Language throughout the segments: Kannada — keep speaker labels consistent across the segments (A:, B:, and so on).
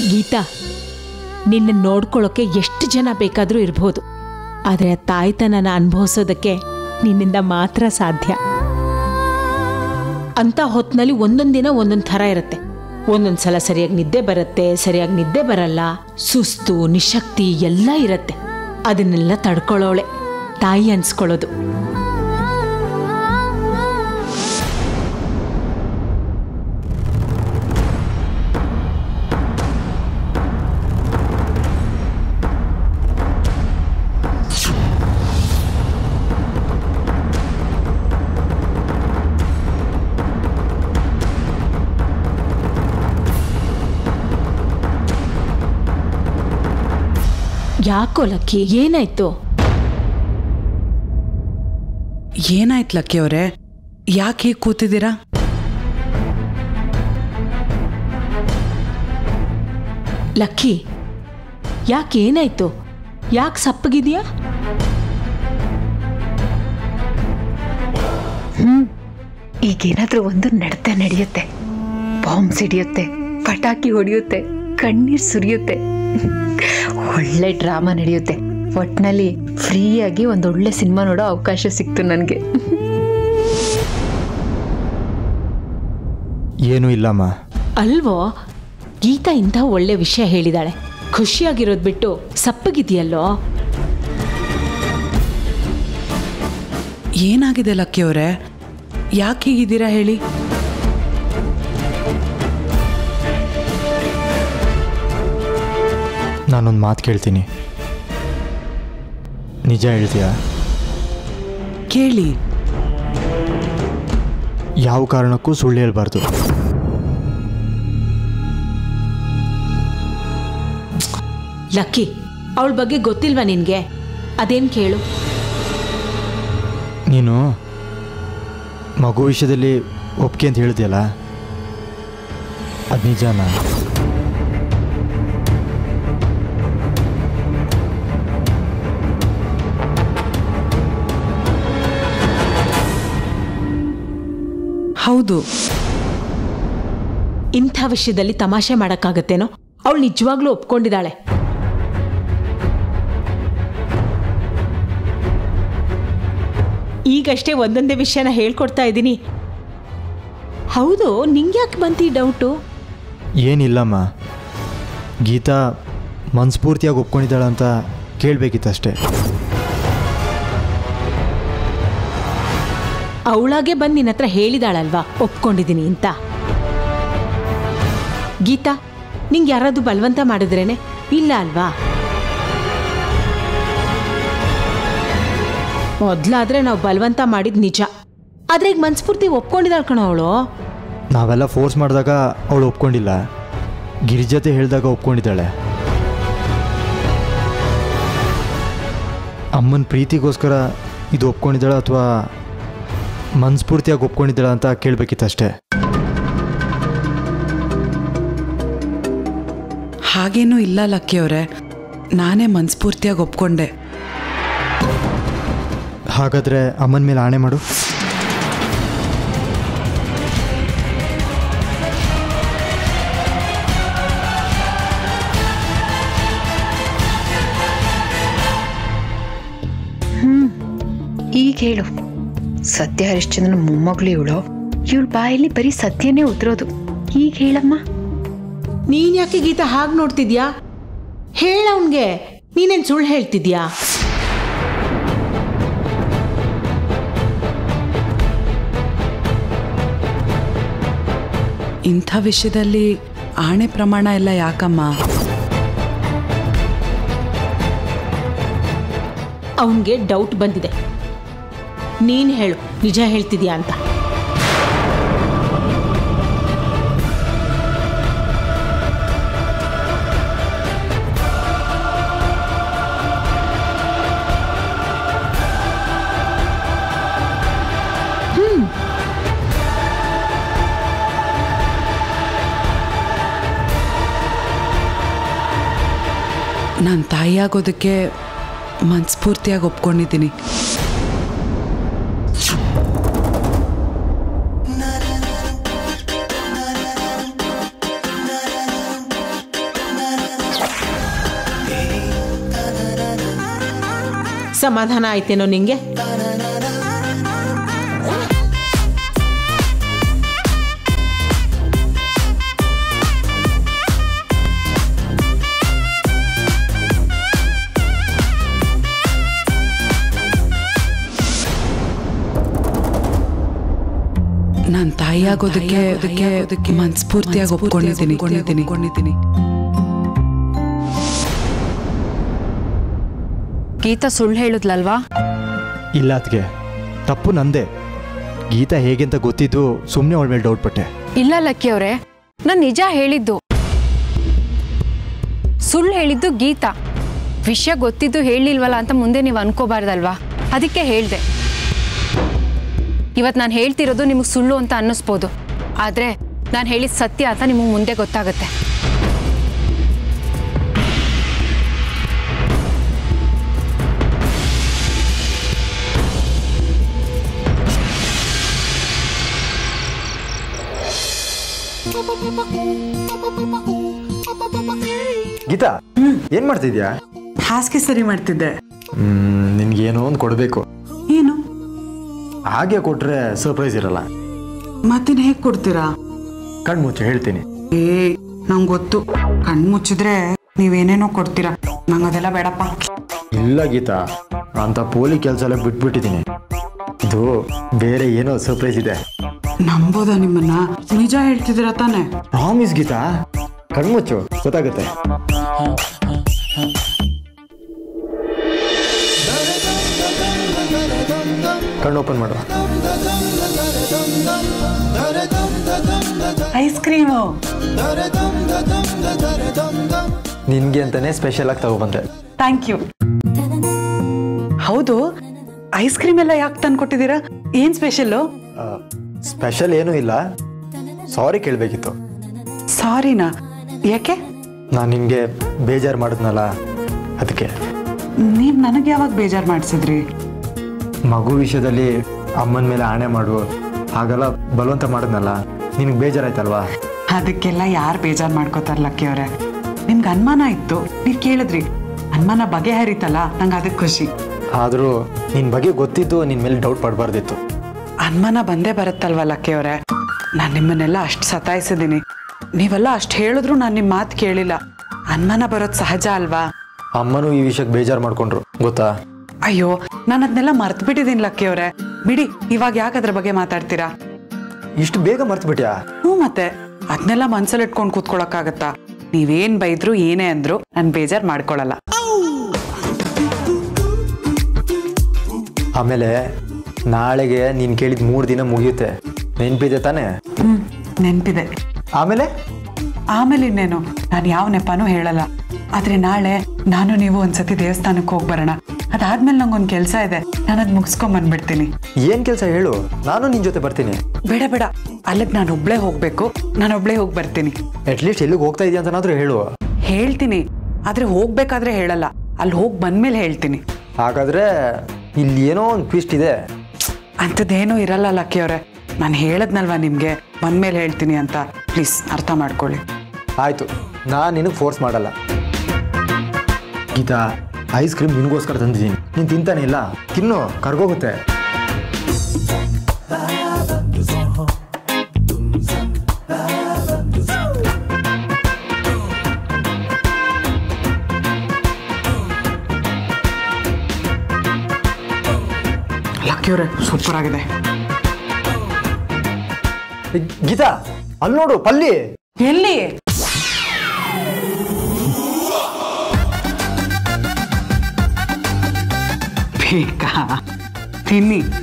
A: ಗೀತಾ, ನಿನ್ನ ನೋಡ್ಕೊಳ್ಳೋಕೆ ಎಷ್ಟು ಜನ ಬೇಕಾದರೂ ಇರ್ಬೋದು. ಆದರೆ ಆ ತಾಯ್ತನನ ಅನುಭವಿಸೋದಕ್ಕೆ ನಿನ್ನಿಂದ ಮಾತ್ರ ಸಾಧ್ಯ. ಅಂತ ಹೊತ್ತಿನಲ್ಲಿ ಒಂದೊಂದು ದಿನ ಒಂದೊಂದು ಥರ ಇರುತ್ತೆ. ಒಂದೊಂದು ಸಲ ಸರಿಯಾಗಿ ನಿದ್ದೆ ಬರುತ್ತೆ, ಸರಿಯಾಗಿ ನಿದ್ದೆ ಬರಲ್ಲ, ಸುಸ್ತು, ನಿಶಕ್ತಿ ಎಲ್ಲ ಇರುತ್ತೆ. ಅದನ್ನೆಲ್ಲ ತಡ್ಕೊಳ್ಳೋಳೆ ತಾಯಿ ಅನ್ಸ್ಕೊಳ್ಳೋದು. ಯಾಕೋ ಲಕ್ಕಿ? ಏನಾಯ್ತು?
B: ಏನಾಯ್ತು ಲಕ್ಕಿ ಅವರೇ? ಯಾಕೆ ಹೀಗೆ ಕೂತಿದ್ದೀರಾ?
A: ಲಕ್ಕಿ ಯಾಕೆ ಏನಾಯ್ತು? ಯಾಕೆ ಸಪ್ಪಗಿದ್ಯಾ?
C: ಈಗೇನಾದ್ರೂ ಒಂದು ನಡತೆ ನಡೆಯುತ್ತೆ. ಬಾಂಬ್ ಸಿಡಿಯುತ್ತೆ ಪಟಾಕಿ ಹೊಡೆಯುತ್ತೆ ಕಣ್ಣೀರ್ ಸುರಿಯುತ್ತೆ. ಒಳ್ಳೆ ಡ್ರಾಮಾ ನಡೆಯುತ್ತೆ. ಒಟ್ಟಿನಲ್ಲಿ ಫ್ರೀಯಾಗಿ ಒಂದೊಳ್ಳೆ ಸಿನಿಮಾ ನೋಡೋ ಅವಕಾಶ ಸಿಕ್ತು ನನಗೆ.
D: ಏನೂ ಇಲ್ಲಮ್ಮ.
A: ಅಲ್ವೋ? ಗೀತಾ ಇಂಥ ಒಳ್ಳೆ ವಿಷಯ ಹೇಳಿದಾಳೆ. ಖುಷಿಯಾಗಿರೋದು ಬಿಟ್ಟು ಸಪ್ಪಗಿದೆಯಲ್ಲೋ?
B: ಏನಾಗಿದೆ ಲಕ್ಕಿ ಅವರೇ? ಯಾಕೆ ಹೀಗಿದ್ದೀರಾ ಹೇಳಿ?
D: ನಾನೊಂದು ಮಾತು ಕೇಳ್ತೀನಿ. ನಿಜ ಹೇಳ್ತೀಯಾ?
B: ಕೇಳಿ.
D: ಯಾವ ಕಾರಣಕ್ಕೂ ಸುಳ್ಳು ಹೇಳ್ಬಾರ್ದು.
A: ಲಕ್ಕಿ ಅವಳ ಬಗ್ಗೆ ಗೊತ್ತಿಲ್ವಾ ನಿನಗೆ? ಅದೇನು ಕೇಳು.
D: ನೀನು ಮಗು ವಿಷಯದಲ್ಲಿ ಒಪ್ಪಿಗೆ ಅಂತ ಹೇಳಿದೆಯಲ್ಲ ಅದು ನಿಜನಾ?
B: ಹೌದು.
A: ಇಂಥ ವಿಷಯದಲ್ಲಿ ತಮಾಷೆ ಮಾಡೋಕ್ಕಾಗತ್ತೇನೋ? ಅವಳು ನಿಜವಾಗ್ಲೂ ಒಪ್ಕೊಂಡಿದ್ದಾಳೆ. ಈಗಷ್ಟೇ ಒಂದೊಂದೇ ವಿಷಯನ ಹೇಳ್ಕೊಡ್ತಾ ಇದ್ದೀನಿ. ಹೌದು, ನಿಂಗ್ಯಾಕೆ ಬಂತು ಈ ಡೌಟು?
D: ಏನಿಲ್ಲಮ್ಮ. ಗೀತಾ ಮನಸ್ಫೂರ್ತಿಯಾಗಿ ಒಪ್ಕೊಂಡಿದ್ದಾಳೆ ಅಂತ ಕೇಳಬೇಕಿತ್ತಷ್ಟೇ.
A: ಅವಳಾಗೆ ಬಂದು ನಿನ್ನ ಹತ್ರ ಹೇಳಿದಾಳಲ್ವಾ? ಒಪ್ಕೊಂಡಿದ್ದೀನಿ ಅಂತ. ಗೀತಾ, ನಿಂಗೆ ಯಾರಾದ್ರು ಬಲವಂತ ಮಾಡಿದ್ರೇನೆ? ಇಲ್ಲ ಅಲ್ವಾ? ಮೊದ್ಲಾದ್ರೆ ನಾವು ಬಲವಂತ ಮಾಡಿದ್ ನಿಜ. ಆದ್ರೆ ಈಗ ಮನ್ಸ್ಫೂರ್ತಿ ಒಪ್ಕೊಂಡಿದ್ದಾಳ ಕಣ ಅವಳು.
D: ನಾವೆಲ್ಲ ಫೋರ್ಸ್ ಮಾಡಿದಾಗ ಅವಳು ಒಪ್ಕೊಂಡಿಲ್ಲ. ಗಿರಿಜತೆ ಹೇಳಿದಾಗ ಒಪ್ಕೊಂಡಿದ್ದಾಳೆ. ಅಮ್ಮನ ಪ್ರೀತಿಗೋಸ್ಕರ ಇದು ಒಪ್ಕೊಂಡಿದ್ದಾಳೆ ಅಥವಾ ಮನಸ್ಫೂರ್ತಿಯಾಗಿ ಒಪ್ಕೊಂಡಿದ್ದಾಳ ಅಂತ ಕೇಳಬೇಕಿತ್ತಷ್ಟೇ
B: ಹಾಗೇನೂ ಇಲ್ಲ ಲಕ್ಕಿ ಅವರೇ. ನಾನೇ ಮನಸ್ಫೂರ್ತಿಯಾಗಿ ಒಪ್ಕೊಂಡೆ.
D: ಹಾಗಾದ್ರೆ ಅಮ್ಮನ ಮೇಲೆ ಆಣೆ ಮಾಡು.
C: ಈಗ ಹೇಳು. ಸತ್ಯ ಹರಿಶ್ಚಂದ್ರನ ಮೊಮ್ಮಗಳು ಇವಳು. ಇವಳ ಬಾಯಲ್ಲಿ ಬರೀ ಸತ್ಯನೇ ಉದ್ರೋದು ಈಗ ಹೇಳಮ್ಮ.
A: ನೀನ್ ಯಾಕೆ ಗೀತಾ ಹಾಗೆ ನೋಡ್ತಿದ್ಯಾ? ಹೇಳ ಅವನ್ಗೆ. ನೀನೇನ್ ಸುಳ್ಳು ಹೇಳ್ತಿದ್ಯಾ?
B: ಇಂಥ ವಿಷಯದಲ್ಲಿ ಆಣೆ ಪ್ರಮಾಣ ಎಲ್ಲ ಯಾಕಮ್ಮ?
A: ಅವನಿಗೆ ಡೌಟ್ ಬಂದಿದೆ. ನೀನ್ ಹೇಳು ನಿಜ ಹೇಳ್ತಿದ್ಯಾ ಅಂತ.
B: ನಾನು ತಾಯಿಯಾಗೋದಕ್ಕೆ ಮನಸ್ಫೂರ್ತಿಯಾಗಿ ಒಪ್ಕೊಂಡಿದ್ದೀನಿ.
A: ಸಮಾಧಾನ ಆಯ್ತೇನೋ ನಿಂಗೆ?
B: ನಾನು ತಾಯಿ ಆಗೋದಕ್ಕೆ ಅದಕ್ಕೆ ಅದಕ್ಕೆ ಮನ್ಸ್ಫೂರ್ತಿಯಾಗಿ ಒಪ್ಕೊಂಡಿದ್ದೀನಿ. ಕೊಂಡಿದ್ದೀನಿ ಕೊಂಡಿದ್ದೀನಿ
E: ಗೀತಾ ಸುಳ್ಳು ಹೇಳಿದ್ಲಲ್ವಾ?
D: ಇಲ್ಲ ತಪ್ಪು ನಂದೆ. ಗೀತಾ ಹೇಗೆ ಅಂತ ಗೊತ್ತಿದ್ದು ಸುಮ್ಮನೆ ಅವಳ ಮೇಲೆ ಡೌಟ್ ಪಟ್ಟೆ.
E: ಇಲ್ಲ ಲಕ್ಕಿ ಅವರೇ ನಾನು ನಿಜ ಹೇಳಿದ್ದು. ಸುಳ್ಳು ಹೇಳಿದ್ದು ಗೀತಾ. ವಿಷಯ ಗೊತ್ತಿದ್ದು ಹೇಳಿಲ್ವಲ್ಲ ಅಂತ ಮುಂದೆ ನೀವು ಅನ್ಕೋಬಾರ್ದಲ್ವಾ? ಅದಕ್ಕೆ ಹೇಳಿದೆ. ಇವತ್ತು ನಾನು ಹೇಳ್ತಿರೋದು ನಿಮಗೆ ಸುಳ್ಳು ಅಂತ ಅನ್ನಿಸ್ಬೋದು. ಆದರೆ ನಾನು ಹೇಳಿದ ಸತ್ಯ ಅಂತ ನಿಮಗೆ ಮುಂದೆ ಗೊತ್ತಾಗುತ್ತೆ.
D: ಗೀತಾ ಏನ್ ಮಾಡ್ತಿದ್ಯಾ?
B: ಹಾಸಿಗೆ ಸರಿ ಮಾಡ್ತಿದ್ದೆ.
D: ನಿನ್ಗೇನೋ ಒಂದು ಕೊಡ್ಬೇಕು.
B: ಏನು?
D: ಹಾಗೆ ಕೊಟ್ರೆ ಸರ್ಪ್ರೈಸ್ ಇರಲ್ಲ.
B: ಮತ್ತಿನ ಹೇಗ್ ಕೊಡ್ತೀರಾ?
D: ಕಣ್ಣು ಮುಚ್ಚಿ ಹೇಳ್ತೀನಿ.
B: ಏ ನಂಗೆ ಗೊತ್ತು. ಕಣ್ ಮುಚ್ಚಿದ್ರೆ ನೀವೇನೇನೋ ಕೊಡ್ತೀರಾ. ನಂಗೆ ಅದೆಲ್ಲ ಬೇಡಪ್ಪ.
D: ಇಲ್ಲ ಗೀತಾ ಅಂತ ಪೋಲಿ ಕೆಲ್ಸ ಎಲ್ಲ ಬಿಟ್ಬಿಟ್ಟಿದ್ದೀನಿ. ಇದು ಬೇರೆ ಏನೋ ಸರ್ಪ್ರೈಸ್ ಇದೆ.
B: ನಂಬೋದ ನಿಮ್ಮನ್ನ? ನಿಜ ಹೇಳ್ತಿದ್ದೀರ ತಾನೆ?
D: ಪ್ರಾಮಿಸ್ ಗೀತಾ ಕಣ್ಮುಚ್ಚು ಗೊತ್ತಾಗುತ್ತೆ. ಕಣ್ಣು ಓಪನ್ ಮಾಡುವ.
B: ಐಸ್ ಕ್ರೀಮ್
D: ನಿನ್ಗೆ ಅಂತಾನೆ ಸ್ಪೆಷಲ್ ಆಗಿ ತಗೊಬಂದೆ
B: ಥ್ಯಾಂಕ್ ಯು ಹೌದು ಐಸ್ ಕ್ರೀಮ್ ಎಲ್ಲ ಯಾಕೆ ತಂದು ಕೊಟ್ಟಿದ್ದೀರಾ ಏನ್ ಸ್ಪೆಷಲ್ಲು
D: ಸ್ಪೆಷಲ್ ಏನೂ ಇಲ್ಲ. ಸಾರಿ ಕೇಳಬೇಕಿತ್ತು.
B: ಸಾರಿನಾ ಯಾಕೆ?
D: ನಾನು ನಿಮಗೆ ಬೇಜಾರು ಮಾಡಿದ್ನಲ್ಲ ಅದಕ್ಕೆ.
B: ನೀವು ನನಗೆ ಯಾವಾಗ ಬೇಜಾರು ಮಾಡಿಸಿದ್ರಿ?
D: ಮಗು ವಿಷಯದಲ್ಲಿ ಅಮ್ಮನ ಮೇಲೆ ಆಣೆ ಮಾಡು ಹಾಗೆಲ್ಲ ಬಲವಂತ ಮಾಡಿದ್ನಲ್ಲ ನಿನಗೆ ಬೇಜಾರಾಯ್ತಲ್ವಾ?
B: ಅದಕ್ಕೆಲ್ಲ ಯಾರು ಬೇಜಾರು ಮಾಡ್ಕೋತಾರ ಲಕ್ಕಿ ಅವರೇ? ನಿಮ್ಗೆ ಅನುಮಾನ ಇತ್ತು ನೀವು ಕೇಳಿದ್ರಿ. ಅನುಮಾನ ಬಗೆಹರಿತಲ್ಲ ನಂಗೆ ಅದಕ್ಕೆ ಖುಷಿ.
D: ಆದರೂ ನಿನ್ನ ಬಗ್ಗೆ ಗೊತ್ತಿದ್ದು ನಿನ್ನ ಮೇಲೆ ಡೌಟ್ ಪಡಬಾರ್ದಿತ್ತು.
B: ಅನುಮಾನ ಬಂದೇ ಬರುತ್ತಲ್ವ ಲಕ್ಕಿ ಅವರೇ ನಾನು ನಿಮ್ಮನ್ನೆಲ್ಲ ಅಷ್ಟು ಸತಾಯಿಸಿದ್ದೀನಿ. ನೀವೆಲ್ಲ ಅಷ್ಟು ಹೇಳಿದ್ರು ನಾನು ನಿಮ್ಮ ಮಾತು ಕೇಳಿಲ್ಲ. ಅನುಮಾನ ಬರೋದು ಸಹಜ ಅಲ್ವಾ?
D: ಅಮ್ಮನೂ ಈ ವಿಷಯಕ್ಕೆ ಬೇಜಾರು ಮಾಡ್ಕೊಂಡ್ರು ಗೊತ್ತಾ?
B: ಅಯ್ಯೋ ನಾನು ಅದನ್ನೆಲ್ಲ ಮರ್ತು ಬಿಟ್ಟಿದ್ದೀನಿ ಲಕ್ಕಿ ಅವರೇ ಬಿಡಿ ಇವಾಗ ಯಾಕೆ ಅದ್ರ ಬಗ್ಗೆ ಮಾತಾಡ್ತೀರಾ?
D: ಇಷ್ಟು ಬೇಗ ಮರ್ತು ಬಿಟ್ಟಿಯಾ
B: ಹ್ಞೂ ಮತ್ತೆ. ಅದನ್ನೆಲ್ಲ ಮನ್ಸಲ್ಲಿ ಇಟ್ಕೊಂಡು ಕೂತ್ಕೊಳಕ್ಕಾಗತ್ತಾ? ನೀವೇನ್ ಬೈದ್ರು ಏನೇ ಅಂದ್ರು ನಾನು ಬೇಜಾರು ಮಾಡ್ಕೊಳ್ಳಲ್ಲ
D: ಆಮೇಲೆ ನಾಳೆಗೆ ನೀನು ಕೇಳಿದ ಮೂರು ದಿನ ಮುಗಿಯುತ್ತೆ. ನೆನಪಿದೆ ತಾನೆ?
B: ಹ್ಮ್ ನೆನ್ಪಿದೆ.
D: ಆಮೇಲೆ?
B: ಆಮೇಲೆ ಇನ್ನೇನು? ನಾನು ಯಾವ ನೆಪನೂ ಹೇಳಲ್ಲ. ಆದ್ರೆ ನಾಳೆ ನಾನು ನೀವು ಒಂದ್ಸತಿ ದೇವಸ್ಥಾನಕ್ಕೆ ಹೋಗಿ ಬರೋಣ. ಅದಾದ್ಮೇಲೆ ನಂಗೊಂದು ಕೆಲಸ ಇದೆ. ನಾನು ಅದು ಮುಗಿಸ್ಕೊಂಡ್ ಬಂದ್ಬಿಡ್ತೀನಿ.
D: ಏನ್ ಕೆಲಸ ಹೇಳು? ನಾನು ನಿನ್ ಜೊತೆ ಬರ್ತೀನಿ.
B: ಬೇಡ ಬೇಡ. ಅಲ್ಲಿಗೆ ನಾನು ಒಬ್ಳೇ ಹೋಗ್ಬೇಕು. ನಾನು ಒಬ್ಳೆ ಹೋಗಿ ಬರ್ತೀನಿ.
D: ಅಟ್ಲೀಸ್ಟ್ ಎಲ್ಲಿಗೆ ಹೋಗ್ತಾ ಇದೆಯಾ ಅಂತನಾದ್ರೂ ಹೇಳು.
B: ಹೇಳ್ತೀನಿ. ಆದ್ರೆ ಹೋಗ್ಬೇಕಾದ್ರೆ ಹೇಳಲ್ಲ. ಅಲ್ಲಿ ಹೋಗಿ ಬಂದ್ಮೇಲೆ ಹೇಳ್ತೀನಿ.
D: ಹಾಗಾದ್ರೆ ಇಲ್ಲಿ ಏನೋ ಒಂದು ಟ್ವಿಸ್ಟ್ ಇದೆ.
B: ಅಂಥದ್ದೇನೂ ಇರಲ್ಲ ಲಕ್ಕಿ ಅವರೇ. ನಾನು ಹೇಳದ್ನಲ್ವಾ ನಿಮಗೆ? ಬಂದ್ಮೇಲೆ ಹೇಳ್ತೀನಿ ಅಂತ. ಪ್ಲೀಸ್, ಅರ್ಥ ಮಾಡ್ಕೊಳ್ಳಿ.
D: ಆಯಿತು. ನಾನು ನಿನಗೆ ಫೋರ್ಸ್ ಮಾಡಲ್ಲ. ಗೀತಾ ಐಸ್ ಕ್ರೀಮ್ ನಿನಗೋಸ್ಕರ ತಂದಿದ್ದೀನಿ. ನೀನು ತಿಂತಾನೆ ಇಲ್ಲ? ತಿನ್ನು, ಕರ್ಗೋಗುತ್ತೆ.
B: ಲಕ್ಕಿ ಸೂಪರ್ ಆಗಿದೆ.
D: ಗೀತಾ ಅಲ್ಲಿ ನೋಡು ಪಲ್ಲಿ.
B: ಎಲ್ಲಿ? ತಿನ್ನಿ.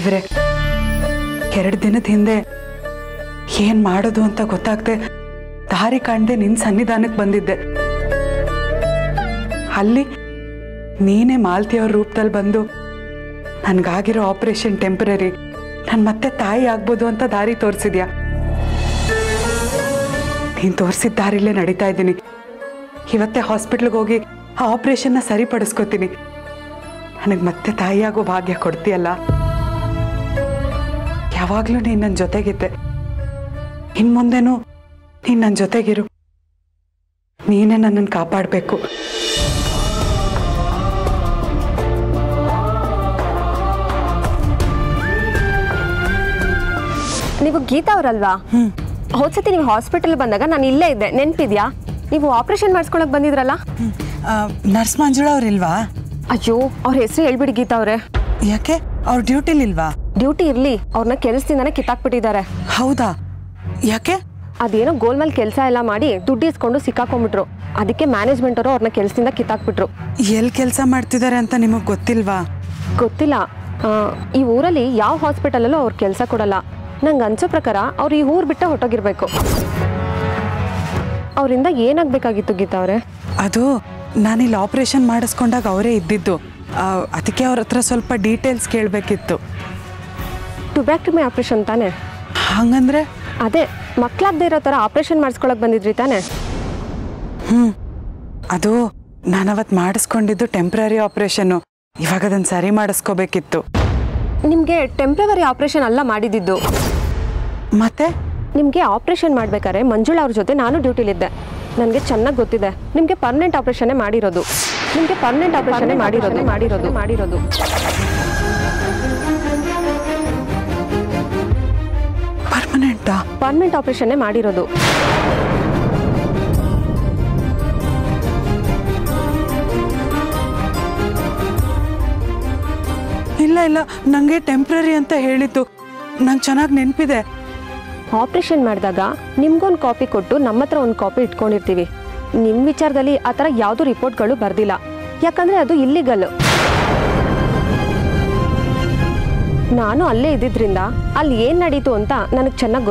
B: ದೇವ್ರೆ ಎರಡು ದಿನದ ಹಿಂದೆ ಏನ್ ಮಾಡೋದು ಅಂತ ಗೊತ್ತಾಗ್ದೆ ದಾರಿ ಕಾಣದೆ ನಿನ್ ಸನ್ನಿಧಾನಕ್ಕೆ ಬಂದಿದ್ದೆ. ಅಲ್ಲಿ ನೀನೇ ಮಾಲ್ತಿಯವ್ರ ರೂಪದಲ್ಲಿ ಬಂದು ನನ್ಗಾಗಿರೋ ಆಪರೇಷನ್ ಟೆಂಪರರಿ, ನಾನು ಮತ್ತೆ ತಾಯಿ ಆಗ್ಬೋದು ಅಂತ ದಾರಿ ತೋರಿಸಿದ್ಯಾ? ನೀನ್ ತೋರಿಸಿದ ದಾರಿಲೇ ನಡೀತಾ ಇದ್ದೀನಿ. ಇವತ್ತೇ ಹಾಸ್ಪಿಟ್ಲ್ಗೆ ಹೋಗಿ ಆ ಆಪರೇಷನ್ನ ಸರಿಪಡಿಸ್ಕೋತೀನಿ. ನನಗೆ ಮತ್ತೆ ತಾಯಿಯಾಗೋ ಭಾಗ್ಯ ಕೊಡ್ತೀಯಲ್ಲ? ಯಾವಾಗಲೂ ನೀನು ನನ್ನ ಜೊತೆಗಿದ್ದೆ. ಇನ್ನು ಮುಂದೆನೂ ನೀನು ನನ್ನ ಜೊತೆಗಿರು. ನೀನೇ ನನ್ನನ್ನು ಕಾಪಾಡಬೇಕು.
F: ನೀವು ಗೀತಾ ಅವರಲ್ವಾ? ಹೋದ್ಸತಿ ನೀವು ಹಾಸ್ಪಿಟಲ್ ಬಂದಾಗ ನಾನು ಇಲ್ಲೇ ಇದ್ದೆ. ನೆನ್ಪಿದ್ಯಾ? ನೀವು ಆಪರೇಷನ್ ಮಾಡಿಸ್ಕೊಳಕ್ ಬಂದಿದ್ರಲ್ಲ?
B: ನರ್ಸ್ ಮಂಜುಳಾ ಅವ್ರಿಲ್ವಾ?
F: ಅಯ್ಯೋ ಅವ್ರ ಹೆಸರು ಹೇಳ್ಬಿಡಿ ಗೀತಾ ಅವರೇ.
B: ಯಾಕೆ? ಅವ್ರ ಡ್ಯೂಟಿಲಿಲ್ವಾ?
F: ಡ್ಯೂಟಿ ಇರ್ಲಿ ಅವ್ರನ್ನ ಕೆಲಸದಿಂದನೇ ಕಿತ್ತಾಕ್ಬಿಟ್ಟಿದ್ದಾರೆ.
B: ಹೌದಾ? ಯಾಕೆ?
F: ಅದೇನೋ ಗೋಲ್ಮೇಲ್ ಕೆಲಸ ಎಲ್ಲ ಮಾಡಿ ದುಡ್ಡು ಇಸ್ಕೊಂಡು ಸಿಕ್ಕಾಕೊಂಡ್ಬಿಟ್ರು. ಅದಕ್ಕೆ ಮ್ಯಾನೇಜ್ಮೆಂಟ್ ಅವರು ಅವ್ರನ್ನ ಕೆಲಸದಿಂದ ಕಿತ್ತಾಕ್ಬಿಟ್ರು.
B: ಎಲ್ಲಿ ಕೆಲಸ ಮಾಡ್ತಿದ್ದಾರೆ ಅಂತ ನಿಮಗೆ ಗೊತ್ತಿಲ್ವಾ?
F: ಗೊತ್ತಿಲ್ಲ. ಈ ಊರಲ್ಲಿ ಯಾವ ಹಾಸ್ಪಿಟಲಲ್ಲೂ ಅವ್ರ ಕೆಲಸ ಕೊಡಲ್ಲ. ನಂಗೆ ಅನ್ಸೋ ಪ್ರಕಾರ ಅವ್ರು ಈ ಊರು ಬಿಟ್ಟ ಹೊಟ್ಟೋಗಿರ್ಬೇಕು ಅವರಿಂದ ಏನಾಗಬೇಕಾಗಿತ್ತು ಗೀತಾ ಅವರೇ?
B: ಅದು ನಾನಿಲ್ಲಿ ಆಪರೇಷನ್ ಮಾಡಿಸ್ಕೊಂಡಾಗ ಅವರೇ ಇದ್ದಿದ್ದು. ಅದಕ್ಕೆ ಅವ್ರ ಹತ್ರ ಸ್ವಲ್ಪ ಡೀಟೇಲ್ಸ್ ಕೇಳಬೇಕಿತ್ತು.
F: ಟುಬ್ಯಾಕ್ಟಮಿ ಆಪ್ರೇಷನ್ ತಾನೆ?
B: ಹಂಗಂದ್ರೆ?
F: ಅದೇ ಮಕ್ಕಳಾಗದೇ ಇರೋ ಥರ ಆಪ್ರೇಷನ್ ಮಾಡಿಸ್ಕೊಳಕ್ ಬಂದಿದ್ರಿ ತಾನೆ?
B: ಹ್ಞೂ ಅದು ನಾನು ಅವತ್ತು ಮಾಡಿಸ್ಕೊಂಡಿದ್ದು ಟೆಂಪ್ರರಿ ಆಪ್ರೇಷನ್ನು ಇವಾಗ ಅದನ್ನು ಸರಿ ಮಾಡಿಸ್ಕೋಬೇಕಿತ್ತು.
F: ನಿಮಗೆ ಟೆಂಪ್ರವರಿ ಆಪ್ರೇಷನ್ ಅಲ್ಲ ಮಾಡಿದ್ದು.
B: ಮತ್ತೆ?
F: ನಿಮಗೆ ಆಪ್ರೇಷನ್ ಮಾಡ್ಬೇಕಾದ್ರೆ ಮಂಜುಳಾ ಅವ್ರ ಜೊತೆ ನಾನು ಡ್ಯೂಟಿಲಿದ್ದೆ ನನಗೆ ಚೆನ್ನಾಗಿ ಗೊತ್ತಿದೆ. ನಿಮಗೆ ಪರ್ಮನೆಂಟ್ ಆಪ್ರೇಷನ್ನೇ ಮಾಡಿರೋದು. ನಿಮಗೆ ಪರ್ಮನೆಂಟ್ ಆಪ್ರೇಷನ್ನೇ ಮಾಡಿರೋದು. ಮಾಡಿರೋದು. ಮಾಡಿರೋದು.
B: ಪರ್ಮನೆಂಟಾ
F: ಪರ್ಮನೆಂಟ್ ಆಪರೇಷನ್ನೇ ಮಾಡಿರೋದು.
B: ಇಲ್ಲ ಇಲ್ಲ. ನನಗೆ ಟೆಂಪ್ರರಿ ಅಂತ ಹೇಳಿತ್ತು ನಂಗೆ ಚೆನ್ನಾಗಿ ನೆನಪಿದೆ.
F: ಆಪರೇಷನ್ ಮಾಡಿದಾಗ ನಿಮ್ಗೊಂದು ಕಾಪಿ ಕೊಟ್ಟು ನಮ್ಮ ಹತ್ರ ಒಂದು ಕಾಪಿ ಇಟ್ಕೊಂಡಿರ್ತೀವಿ. ನಿಮ್ಮ ವಿಚಾರದಲ್ಲಿ ಆ ಥರ ಯಾವುದೂ ರಿಪೋರ್ಟ್ಗಳು ಬರ್ದಿಲ್ಲ. ಯಾಕಂದರೆ ಅದು ಇಲ್ಲಿಗಲ್ ನಾನು ಅಲ್ಲೇ ಇದ್ದಿದ್ರಿಂದ ಅಲ್ಲಿ ಏನು ನಡೀತು ಅಂತ ನನಗೆ ಚೆನ್ನಾಗಿ